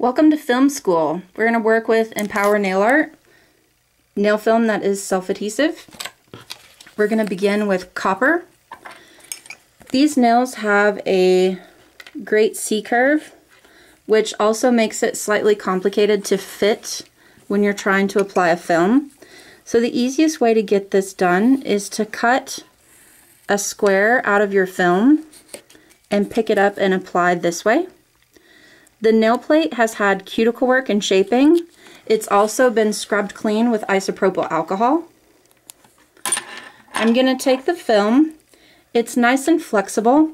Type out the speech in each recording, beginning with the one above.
Welcome to film school. We're going to work with Empower Nail Art, nail film that is self-adhesive. We're going to begin with copper. These nails have a great C-curve, which also makes it slightly complicated to fit when you're trying to apply a film. So the easiest way to get this done is to cut a square out of your film and pick it up and apply this way. The nail plate has had cuticle work and shaping. It's also been scrubbed clean with isopropyl alcohol. I'm going to take the film. It's nice and flexible.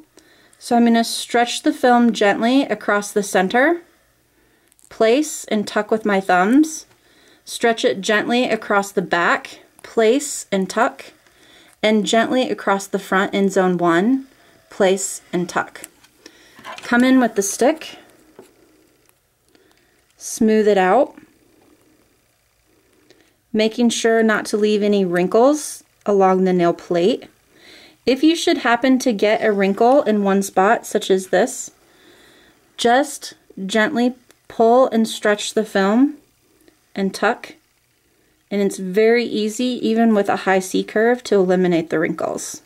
So I'm going to stretch the film gently across the center, place and tuck with my thumbs, stretch it gently across the back, place and tuck, and gently across the front in zone one, place and tuck. Come in with the stick, smooth it out, making sure not to leave any wrinkles along the nail plate. If you should happen to get a wrinkle in one spot, such as this, just gently pull and stretch the film and tuck. And it's very easy, even with a high C curve, to eliminate the wrinkles.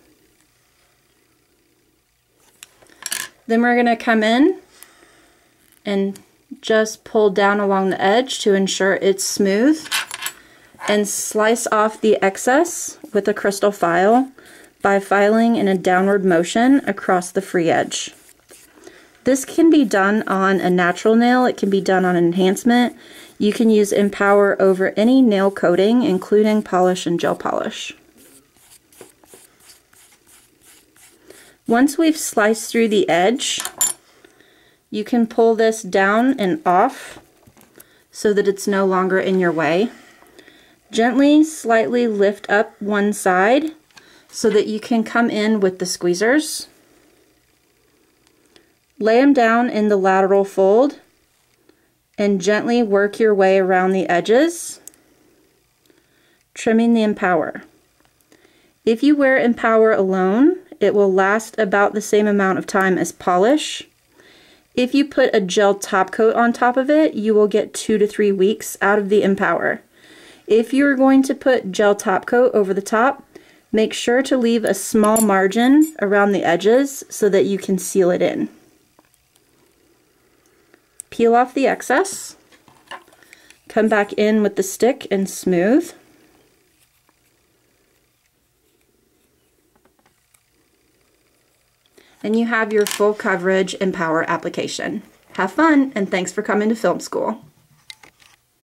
Then we're going to come in and just pull down along the edge to ensure it's smooth and slice off the excess with a crystal file by filing in a downward motion across the free edge. This can be done on a natural nail, it can be done on enhancement. You can use Empower over any nail coating, including polish and gel polish. Once we've sliced through the edge, you can pull this down and off so that it's no longer in your way. Gently, slightly lift up one side so that you can come in with the squeezers. Lay them down in the lateral fold and gently work your way around the edges, trimming the Empower. If you wear Empower alone, it will last about the same amount of time as polish, if you put a gel top coat on top of it, you will get two to three weeks out of the Empower. If you're going to put gel top coat over the top, make sure to leave a small margin around the edges so that you can seal it in. Peel off the excess, come back in with the stick and smooth. And you have your full coverage Empower application. Have fun, and thanks for coming to film school.